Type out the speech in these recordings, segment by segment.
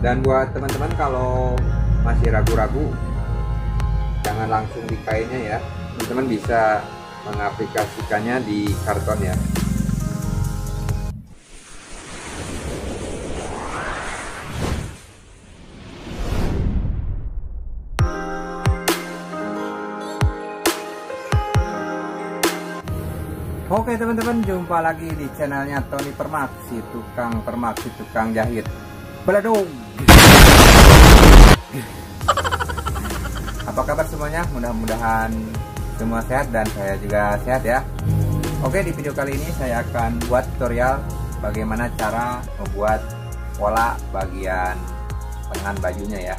dan buat teman-teman kalau masih ragu-ragu jangan langsung di kainnya ya teman-teman bisa mengaplikasikannya di karton ya Oke teman-teman, jumpa lagi di channelnya Tony Permak, si tukang permak, si tukang jahit. Beladung. Apa kabar semuanya? Mudah-mudahan semua sehat dan saya juga sehat ya. Oke, di video kali ini saya akan buat tutorial bagaimana cara membuat pola bagian lengan bajunya ya.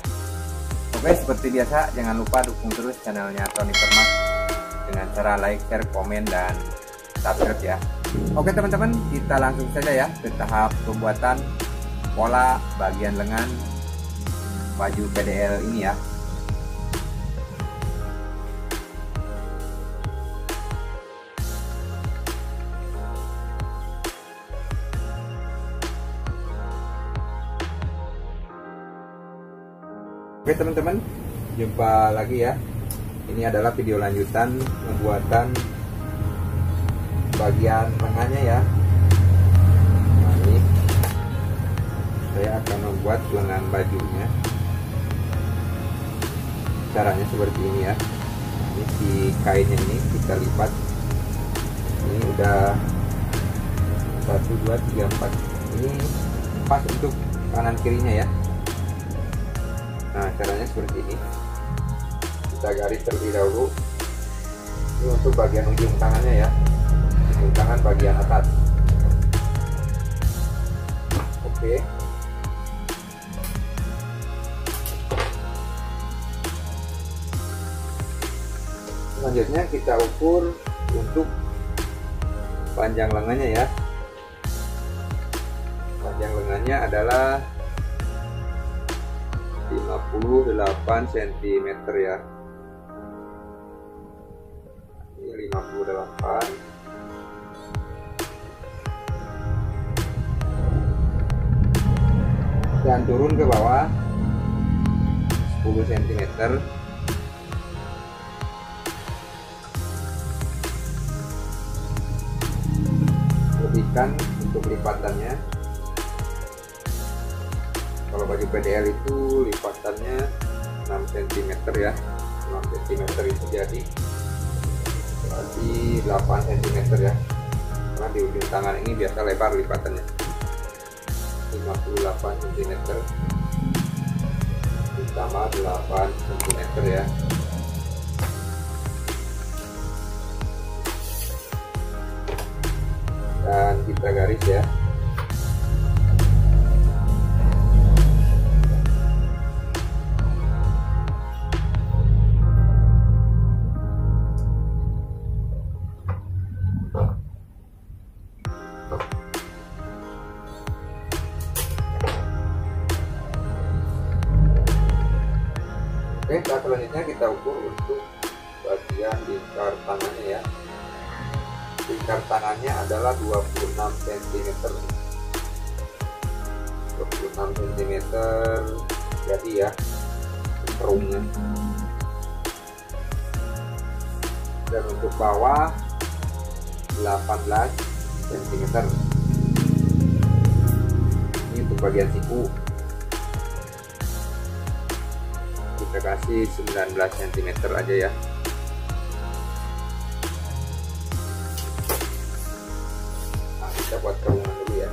Oke, seperti biasa jangan lupa dukung terus channelnya Tony Permak dengan cara like, share, komen, dan subscribe ya oke teman-teman kita langsung saja ya ke tahap pembuatan pola bagian lengan baju PDL ini ya Oke teman-teman, jumpa lagi ya. Ini adalah video lanjutan pembuatan bagian lengannya ya bajunya caranya seperti ini ya. Ini si kainnya ini kita lipat. Ini udah satu dua tiga empat. Ini pas untuk kanan kirinya ya. Nah caranya seperti ini. Kita garis terlebih dahulu. Ini untuk bagian ujung tangannya ya. Tangan bagian atas. Oke selanjutnya kita ukur untuk panjang lengannya ya. Panjang lengannya adalah 58 cm ya. Ini 58 dan turun ke bawah 10 cm lebihkan untuk lipatannya. Kalau baju PDL itu lipatannya 6 cm ya. 6 cm itu jadi berarti 8 cm ya. Karena di ujung tangan ini biasa lebar lipatannya. 58 cm ditambah 8 cm ya kita garis ya Lingkar tangannya adalah 26 cm. 26 cm jadi ya kerungnya. Dan untuk bawah 18 cm. Ini untuk bagian siku kita kasih 19 cm aja ya kerungan dulu ya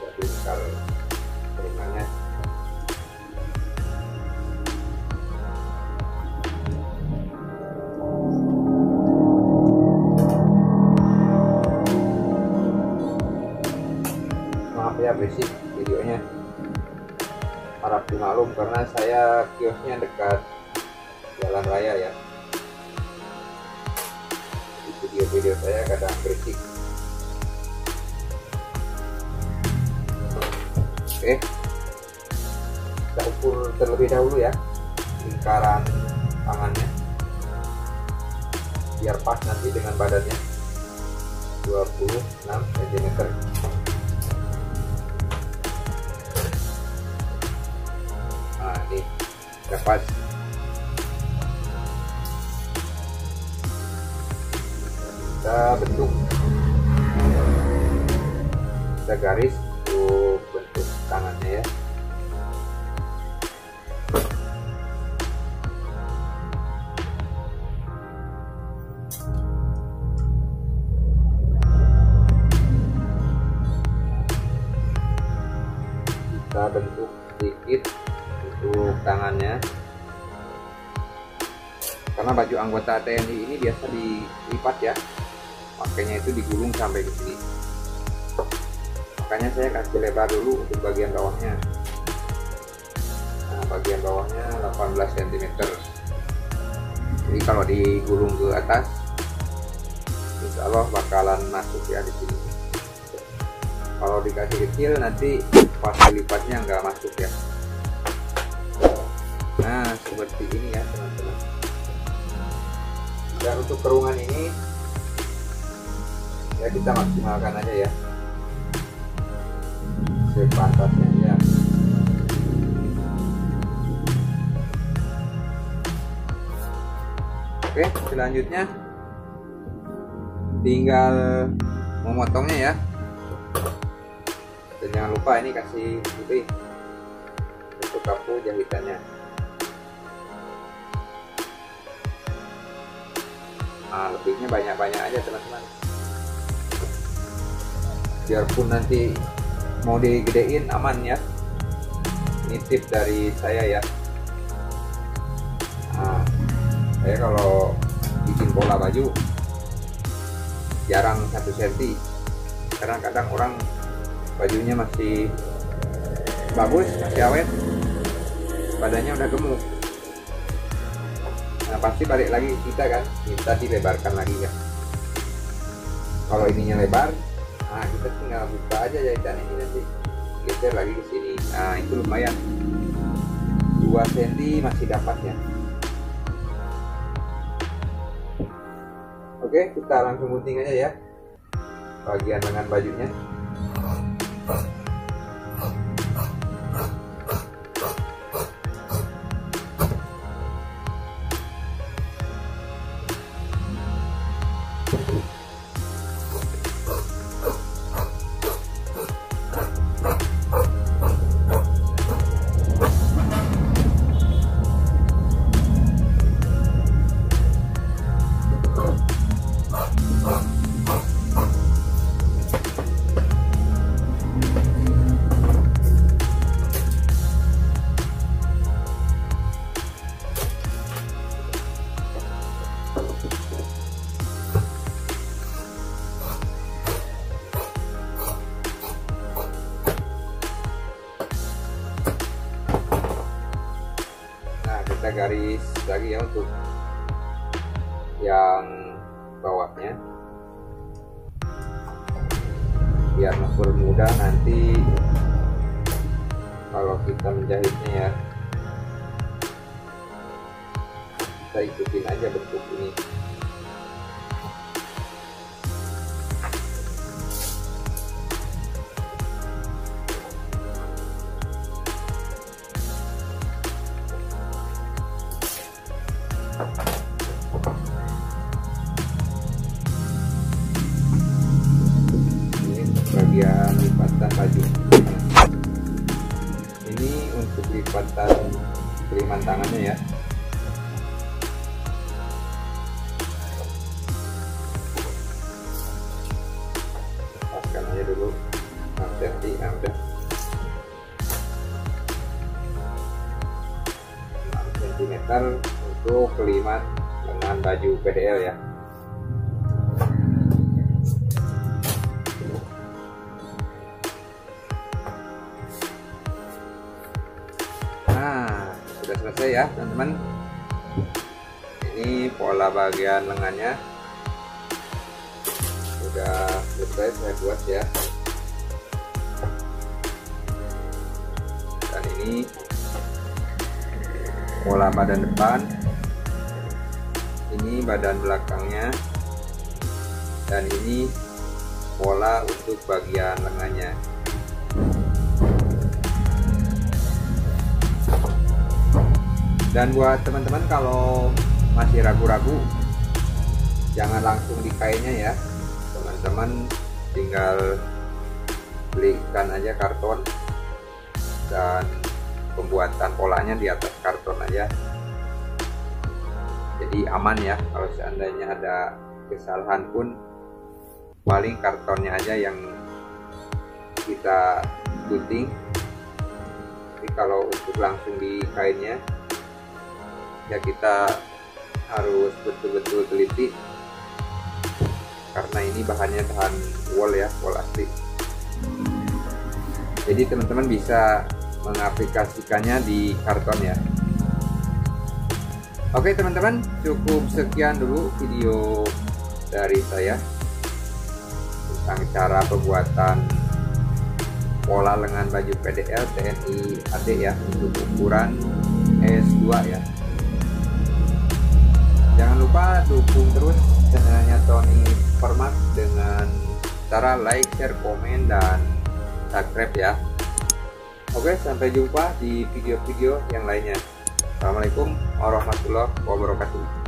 jadi kalau kerungannya maaf ya berisik videonya. Harap dimaklum karena saya kiosnya dekat jalan raya ya video-video saya kadang kritik oke. Kita ukur terlebih dahulu ya lingkaran tangannya. Biar pas nanti dengan badannya. 26 cm nah ini dapat pas kita bentuk kita garis untuk bentuk tangannya ya. Kita bentuk sedikit untuk tangannya. Karena baju anggota TNI ini biasa dilipat ya makanya itu digulung sampai ke sini. Makanya saya kasih lebar dulu untuk bagian bawahnya. Nah bagian bawahnya 18 cm jadi kalau digulung ke atas Insya Allah bakalan masuk ya di sini. Kalau dikasih kecil nanti pas lipatnya nggak masuk ya. Nah seperti ini ya teman-teman. Dan untuk kerungan ini ya kita maksimalkan aja ya. Sepantasnya ya. Oke selanjutnya. Tinggal memotongnya ya. Dan jangan lupa ini kasih putih untuk kapu jahitannya. Nah lebihnya banyak-banyak aja teman-teman biarpun nanti mau digedein aman ya. Ini tip dari saya ya. Nah, saya kalau bikin pola baju jarang satu senti. Karena kadang orang bajunya masih bagus masih awet badannya udah gemuk. Nah pasti balik lagi kita kan minta dilebarkan lagi ya. Kalau ininya lebar nah kita tinggal buka aja jahitan ini nanti. Geser lagi ke sini. Nah itu lumayan. 2 cm masih dapat ya. Oke kita langsung gunting aja ya. Bagian lengan bajunya. kita yang bawahnya. Biar mempermudah nanti kalau kita menjahitnya ya. Kita ikutin aja bentuk ini dulu. 6 cm udah 6 cm untuk kelimat dengan baju PDL ya. Nah sudah selesai ya teman-teman. Ini pola bagian lengannya. Sudah selesai saya buat ya ini. Pola badan depan. Ini badan belakangnya. Dan ini pola untuk bagian lengannya. Dan buat teman-teman kalau masih ragu-ragu jangan langsung di kainnya ya. Teman-teman tinggal belikan aja karton dan pembuatan polanya di atas karton aja. Jadi aman ya kalau seandainya ada kesalahan pun paling kartonnya aja yang kita gunting tapi kalau untuk langsung di kainnya ya kita harus betul-betul teliti. Karena ini bahannya tahan wall ya wall asli. Jadi teman-teman bisa mengaplikasikannya di karton ya. Oke teman-teman cukup sekian dulu video dari saya tentang cara pembuatan pola lengan baju PDL TNI AD ya untuk ukuran S2 ya. Jangan lupa dukung terus channelnya Tony Permak dengan cara like, share, komen, dan subscribe ya Oke sampai jumpa di video-video yang lainnya. Assalamualaikum warahmatullahi wabarakatuh